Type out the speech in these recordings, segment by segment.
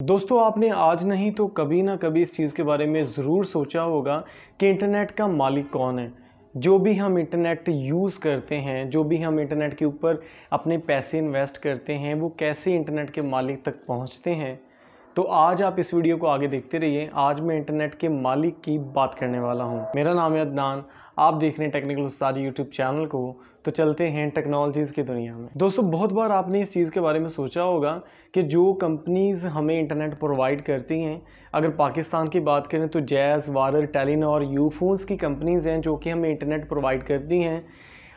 दोस्तों, आपने आज नहीं तो कभी ना कभी इस चीज़ के बारे में ज़रूर सोचा होगा कि इंटरनेट का मालिक कौन है। जो भी हम इंटरनेट यूज़ करते हैं, जो भी हम इंटरनेट के ऊपर अपने पैसे इन्वेस्ट करते हैं, वो कैसे इंटरनेट के मालिक तक पहुँचते हैं? तो आज आप इस वीडियो को आगे देखते रहिए। आज मैं इंटरनेट के मालिक की बात करने वाला हूँ। मेरा नाम है अदनान। आप देख रहे हैं टेक्निकल उस्ताद यूट्यूब चैनल को तो चलते हैं टेक्नोलॉजीज़ की दुनिया में। दोस्तों, बहुत बार आपने इस चीज़ के बारे में सोचा होगा कि जो कंपनीज़ हमें इंटरनेट प्रोवाइड करती हैं, अगर पाकिस्तान की बात करें तो जैज़ वारर टेलिन और यूफोन्स की कंपनीज़ हैं जो कि हमें इंटरनेट प्रोवाइड करती हैं।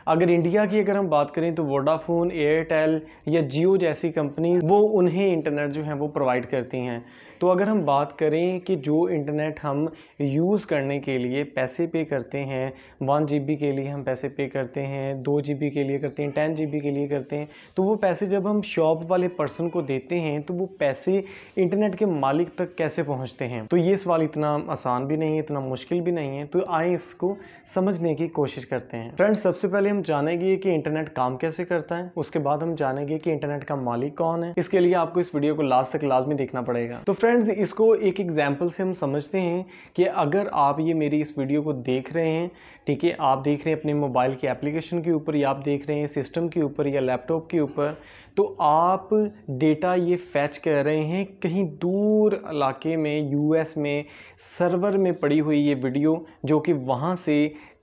अगर इंडिया की अगर हम बात करें तो वोडाफोन, एयरटेल या जियो जैसी कंपनी वो उन्हें इंटरनेट जो है वो प्रोवाइड करती हैं। तो अगर हम बात करें कि जो इंटरनेट हम यूज़ करने के लिए पैसे पे करते हैं वन जीबी के लिए हम पैसे पे करते हैं, दो जीबी के लिए करते हैं टेन जीबी के लिए करते हैं तो वो पैसे जब हम शॉप वाले पर्सन को देते हैं तो वो पैसे इंटरनेट के मालिक तक कैसे पहुँचते हैं? तो ये सवाल इतना आसान भी नहीं है, इतना मुश्किल भी नहीं है तो आए इसको समझने की कोशिश करते हैं। फ्रेंड्स सबसे पहले हम जानेंगे कि इंटरनेट काम कैसे करता है, उसके बाद हम जानेंगे कि इंटरनेट का मालिक कौन है। इसके लिए आपको इस वीडियो को लास्ट तक लाजमी देखना पड़ेगा। तो फ्रेंड्स इसको एक एग्ज़ाम्पल से हम समझते हैं कि अगर आप ये मेरी इस वीडियो को देख रहे हैं, ठीक है, आप देख रहे हैं अपने मोबाइल की एप्लीकेशन के ऊपर, या आप देख रहे हैं सिस्टम के ऊपर या लैपटॉप के ऊपर तो आप डेटा ये फैच कर रहे हैं कहीं दूर इलाके में यूएस में सर्वर में पड़ी हुई ये वीडियो जो कि वहाँ से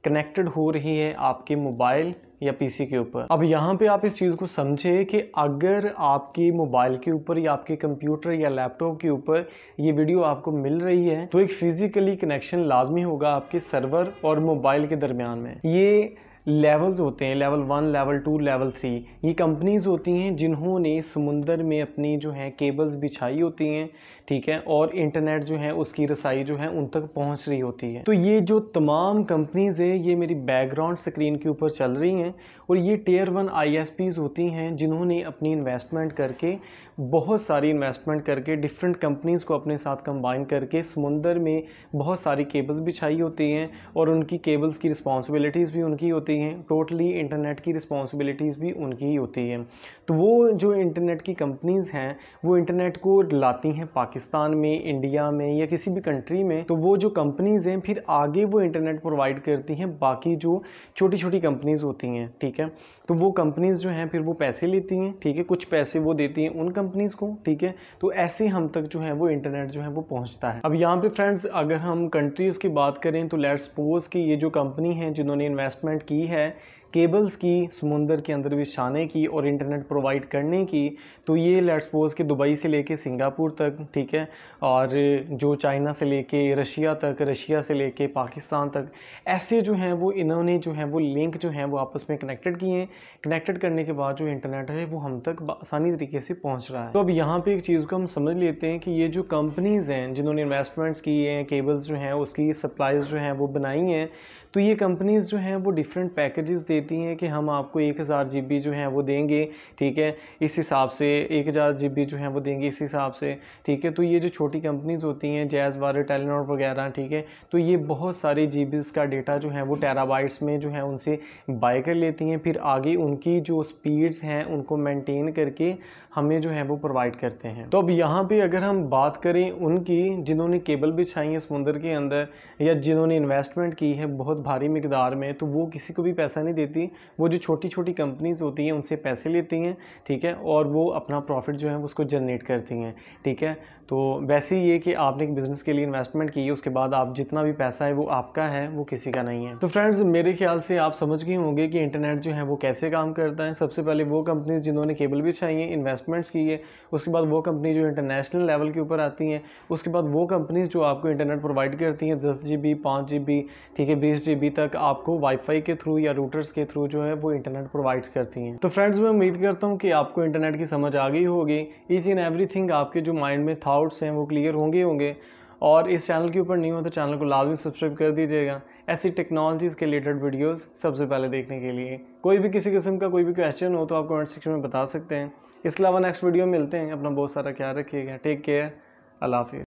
कनेक्टेड हो रही है आपके मोबाइल या पीसी के ऊपर। अब यहाँ पे आप इस चीज़ को समझे कि अगर आपके मोबाइल के ऊपर या आपके कंप्यूटर या लैपटॉप के ऊपर ये वीडियो आपको मिल रही है तो एक फिजिकली कनेक्शन लाजमी होगा आपके सर्वर और मोबाइल के दरमियान में। ये लेवल्स होते हैं level one level two level three ये कंपनीज़ होती हैं जिन्होंने समुंदर में अपनी जो है केबल्स बिछाई होती हैं, ठीक है, और इंटरनेट जो है, उसकी रसाई जो है उन तक पहुँच रही होती है। तो ये जो तमाम कंपनीज़ है, ये मेरी बैकग्राउंड स्क्रीन के ऊपर चल रही हैं और ये टेयर वन आई होती हैं जिन्होंने अपनी इन्वेस्टमेंट करके, बहुत सारी इन्वेस्टमेंट करके डिफरेंट कंपनीज़ को अपने साथ कंबाइन करके समुंदर में बहुत सारी केबल्स बिछाई होती हैं और उनकी केबल्स की रिस्पॉन्सिबिलिटीज़ भी उनकी होती होती हैं टोटली इंटरनेट की रिस्पॉन्सिबिलिटीज़ भी उनकी ही होती है। तो वो जो इंटरनेट की कंपनीज़ हैं, वो इंटरनेट को लाती हैं पाकिस्तान में इंडिया में या किसी भी कंट्री में तो वो जो कंपनीज़ हैं, फिर आगे वो इंटरनेट प्रोवाइड करती हैं, बाकी जो छोटी छोटी कंपनीज़ होती हैं, ठीक है? तो वो कंपनीज़ जो हैं, फिर वो पैसे लेती हैं, ठीक है? कुछ पैसे वो देती हैं उन कंपनीज़ को, ठीक है? तो ऐसे हम तक जो है, वो इंटरनेट जो है, वो पहुँचता है। अब यहाँ पे फ्रेंड्स अगर हम कंट्रीज़ की बात करें तो लेट्स सपोज़ कि ये जो कंपनी है, जिन्होंने इन्वेस्टमेंट की है। केबल्स की, समुंदर के अंदर बिछाने की और इंटरनेट प्रोवाइड करने की तो ये लेट सपोज़ कि दुबई से लेके सिंगापुर तक, ठीक है? और जो चाइना से लेके रशिया तक, रशिया से लेके पाकिस्तान तक, ऐसे जो हैं वो, इन्होंने जो हैं वो लिंक जो हैं वो आपस में कनेक्टेड किए हैं। कनेक्टेड करने के बाद जो इंटरनेट है, वो हम तक आसानी तरीके से पहुँच रहा है। तो अब यहाँ पर एक चीज़ को हम समझ लेते हैं कि ये जो कंपनीज़ हैं, जिन्होंने इन्वेस्टमेंट्स किए हैं केबल्स जो हैं, उसकी सप्लाईज़ जो हैं वो बनाई हैं तो ये कंपनीज़ जो हैं वो डिफरेंट पैकेजेस देती हैं कि हम आपको एक हज़ार जी जो है वो देंगे, ठीक है? इस हिसाब से एक हज़ार जी जो है वो देंगे इस हिसाब से, ठीक है? तो ये जो छोटी कंपनीज़ होती हैं, जैज़ वारे टेलीनॉर वगैरह, ठीक है? तो ये बहुत सारे जी का डेटा जो है वो टेराबाइट्स में जो है उनसे बाय कर लेती हैं, फिर आगे उनकी जो स्पीड्स हैं उनको मेनटेन करके हमें जो है वो प्रोवाइड करते हैं। तो अब यहाँ पे अगर हम बात करें उनकी, जिन्होंने केबल बिछाई है समुंदर के अंदर या जिन्होंने इन्वेस्टमेंट की है बहुत भारी मकदार में तो वो किसी को भी पैसा नहीं देती वो जो छोटी छोटी कंपनीज़ होती हैं, उनसे पैसे लेती हैं, ठीक है, और वो अपना प्रॉफिट जो है उसको जनरेट करती हैं, ठीक है। तो वैसे ही ये कि आपने एक बिज़नेस के लिए इन्वेस्टमेंट की है उसके बाद आप जितना भी पैसा है, वो आपका है, वो किसी का नहीं है। तो फ्रेंड्स मेरे ख्याल से आप समझ गए होंगे कि इंटरनेट जो है, वो कैसे काम करता है। सबसे पहले वो कंपनीज़ जिन्होंने केबल भी चाहिए इन्वेस्टमेंट्स की है, उसके बाद वो कंपनी जो इंटरनेशनल लेवल के ऊपर आती हैं, उसके बाद वो कंपनीज़ जो आपको इंटरनेट प्रोवाइड करती हैं, दस जी बी पाँच जी बी ठीक है, बीस जी बी तक आपको वाईफाई के थ्रू या रूटर्स के थ्रू जो है वो इंटरनेट प्रोवाइड्स करती हैं। तो फ्रेंड्स मैं उम्मीद करता हूँ कि आपको इंटरनेट की समझ आ गई होगी। ईच इन एवरी आपके जो माइंड में थाट्स हैं वो क्लियर होंगे होंगे। और इस चैनल के ऊपर नहीं हो तो चैनल को लाजमी सब्सक्राइब कर दीजिएगा। ऐसी टेक्नोलॉजीज़ के रिलेटेड वीडियोस सबसे पहले देखने के लिए। कोई भी किसी किस्म का कोई भी क्वेश्चन हो तो आप कमेंट सेक्शन में बता सकते हैं। इसके अलावा नेक्स्ट वीडियो मिलते हैं। अपना बहुत सारा ख्याल रखिएगा। टेक केयर अल्लाह हाफिज़।